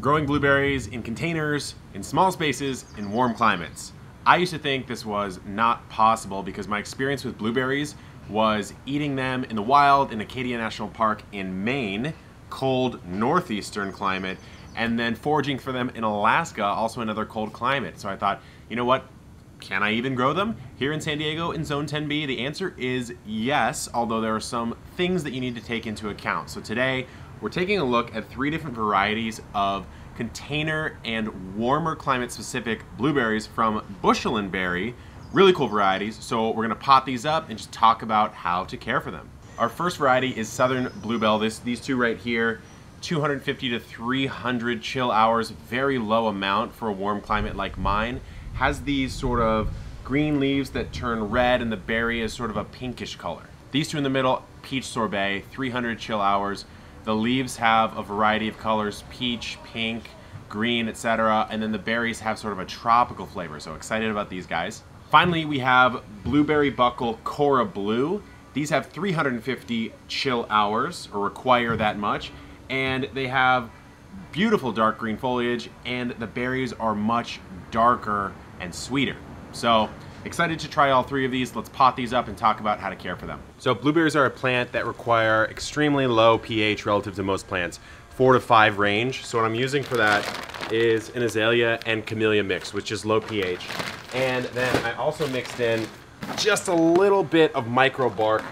growing blueberries in containers, in small spaces, in warm climates. I used to think this was not possible because my experience with blueberries was eating them in the wild in Acadia National Park in Maine, cold northeastern climate, and then foraging for them in Alaska, also another cold climate. So I thought, you know what? Can I even grow them here in San Diego in Zone 10B? The answer is yes, although there are some things that you need to take into account. So today, we're taking a look at three different varieties of container and warmer climate specific blueberries from Bushel and Berry. Really cool varieties. So we're gonna pot these up and just talk about how to care for them. Our first variety is Southern Bluebelle. This, these two right here, 250 to 300 chill hours, very low amount for a warm climate like mine. Has these sort of green leaves that turn red and the berry is sort of a pinkish color. These two in the middle, peach sorbet, 300 chill hours, the leaves have a variety of colors, peach, pink, green, etc. And then the berries have sort of a tropical flavor, so excited about these guys. Finally, we have Blueberry Buckle Cora Blue. These have 350 chill hours, or require that much, and they have beautiful dark green foliage, and the berries are much darker and sweeter. So Excited to try all three of these. Let's pot these up and talk about how to care for them. So blueberries are a plant that require extremely low pH relative to most plants, four to five range. So what I'm using for that is an azalea and camellia mix, which is low pH. And then I also mixed in just a little bit of micro bark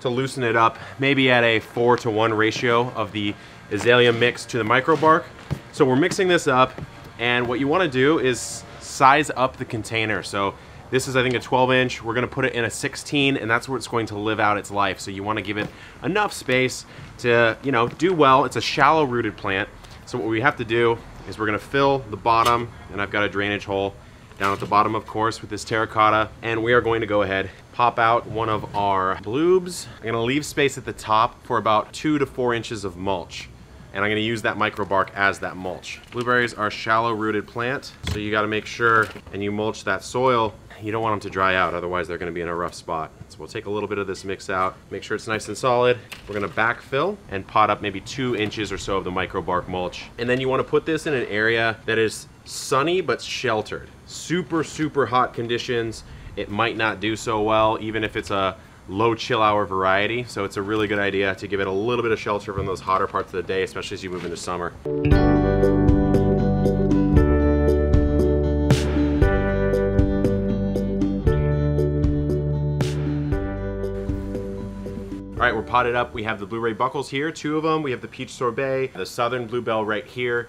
to loosen it up, maybe at a four to one ratio of the azalea mix to the micro bark. So we're mixing this up and what you wanna do is size up the container. So this is, I think, a 12 inch. We're gonna put it in a 16 and that's where it's going to live out its life. So you wanna give it enough space to, you know, do well. It's a shallow rooted plant. So what we have to do is we're gonna fill the bottom and I've got a drainage hole down at the bottom, of course, with this terracotta. And we are going to go ahead, pop out one of our bloobs. I'm gonna leave space at the top for about two to four inches of mulch and I'm gonna use that microbark as that mulch. Blueberries are shallow rooted plant, so you gotta make sure and you mulch that soil you don't want them to dry out, otherwise they're gonna be in a rough spot. So we'll take a little bit of this mix out, make sure it's nice and solid. We're gonna backfill and pot up maybe two inches or so of the microbark mulch. And then you wanna put this in an area that is sunny but sheltered. Super, super hot conditions, it might not do so well, even if it's a low chill hour variety. So it's a really good idea to give it a little bit of shelter from those hotter parts of the day, especially as you move into summer. All right, we're potted up. We have the blueberry buckles here, two of them. We have the peach sorbet, the southern bluebelle right here.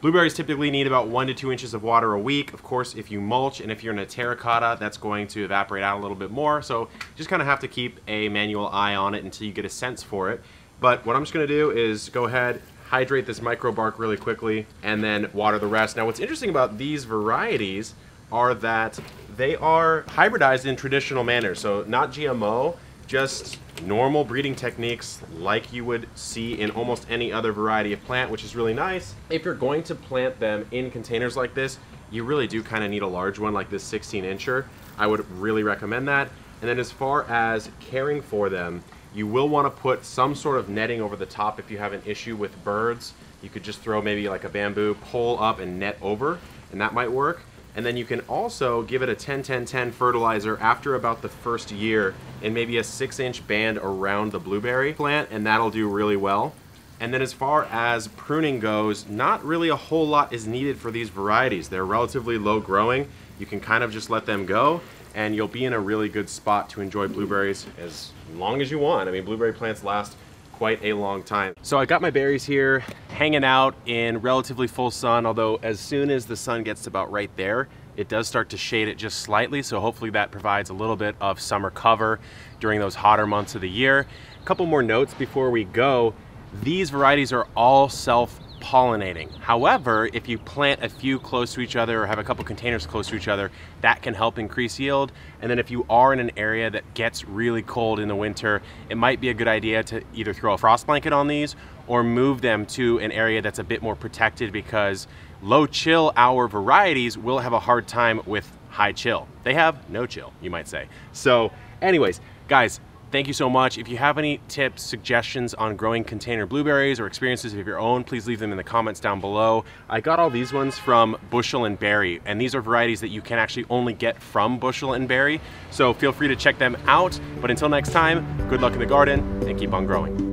Blueberries typically need about one to two inches of water a week. Of course, if you mulch and if you're in a terracotta, that's going to evaporate out a little bit more. So just kind of have to keep a manual eye on it until you get a sense for it. But what I'm just gonna do is go ahead, hydrate this micro bark really quickly, and then water the rest. Now what's interesting about these varieties are that they are hybridized in traditional manner. So not GMO, just normal breeding techniques like you would see in almost any other variety of plant, which is really nice. If you're going to plant them in containers like this, you really do kind of need a large one like this 16 incher. I would really recommend that. And then as far as caring for them, you will want to put some sort of netting over the top if you have an issue with birds. You could just throw maybe like a bamboo pole up and net over, and that might work. And then you can also give it a 10-10-10 fertilizer after about the first year in maybe a six inch band around the blueberry plant, and that'll do really well. And then as far as pruning goes, not really a whole lot is needed for these varieties. They're relatively low growing. You can kind of just let them go and you'll be in a really good spot to enjoy blueberries as long as you want. I mean, blueberry plants last quite a long time. So I got my berries here hanging out in relatively full sun, although as soon as the sun gets about right there, it does start to shade it just slightly. So hopefully that provides a little bit of summer cover during those hotter months of the year. A couple more notes before we go. These varieties are all self pollinating. However, if you plant a few close to each other or have a couple containers close to each other, that can help increase yield. And then if you are in an area that gets really cold in the winter, it might be a good idea to either throw a frost blanket on these or move them to an area that's a bit more protected because low chill hour varieties will have a hard time with high chill. They have no chill, you might say. So anyways, guys, thank you so much. If you have any tips, suggestions on growing container blueberries or experiences of your own, please leave them in the comments down below. I got all these ones from Bushel and Berry, and these are varieties that you can actually only get from Bushel and Berry. So feel free to check them out. But until next time, good luck in the garden and keep on growing.